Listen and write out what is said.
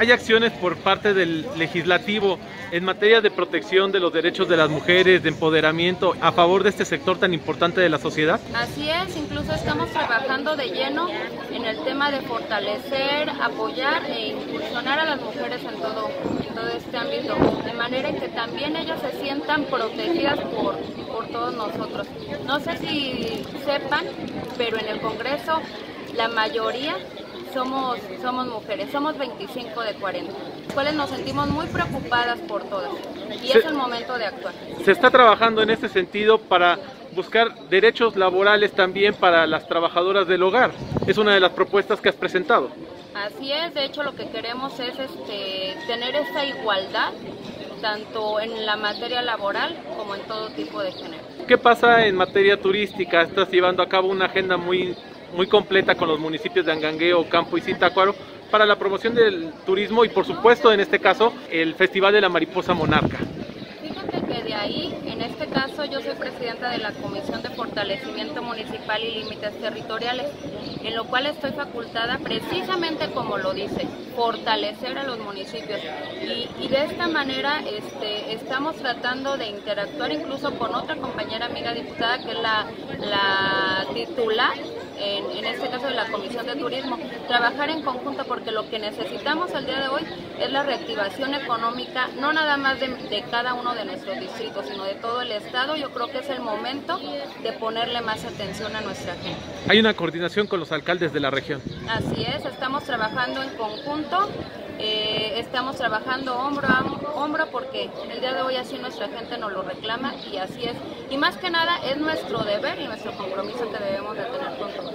hay acciones por parte del legislativo en materia de protección de los derechos de las mujeres, de empoderamiento a favor de este sector tan importante de la sociedad? Así es, incluso estamos trabajando de lleno en el tema de fortalecer, apoyar e impulsionar a las mujeres en todo, este ámbito, de manera que también ellas se sientan protegidas por, por todos nosotros. No sé si sepan, pero en el Congreso la mayoría somos, somos mujeres, somos 25 de 40, cuales nos sentimos muy preocupadas por todas y Se- es el momento de actuar. Se está trabajando en este sentido para buscar derechos laborales también para las trabajadoras del hogar. Es una de las propuestas que has presentado. Así es, de hecho lo que queremos es este, tener esa igualdad tanto en la materia laboral como en todo tipo de género. ¿Qué pasa en materia turística? Estás llevando a cabo una agenda muy, muy completa con los municipios de Angangueo, Campo y Zitácuaro para la promoción del turismo y por supuesto en este caso el Festival de la Mariposa Monarca. En este caso, yo soy presidenta de la Comisión de Fortalecimiento Municipal y Límites Territoriales, en lo cual estoy facultada precisamente como lo dice, fortalecer a los municipios. Y, de esta manera este, estamos tratando de interactuar incluso con otra compañera amiga diputada que es la, la titular en, este caso de la Comisión de Turismo, trabajar en conjunto porque lo que necesitamos el día de hoy es la reactivación económica, no nada más de, de cada uno de nuestros distritos, sino de todo el Estado. Yo creo que es el momento de ponerle más atención a nuestra gente. Hay una coordinación con los alcaldes de la región. Así es, estamos trabajando en conjunto, eh, estamos trabajando hombro a hombro porque el día de hoy así nuestra gente nos lo reclama y así es. Y más que nada es nuestro deber y nuestro compromiso que debemos de tener con todos.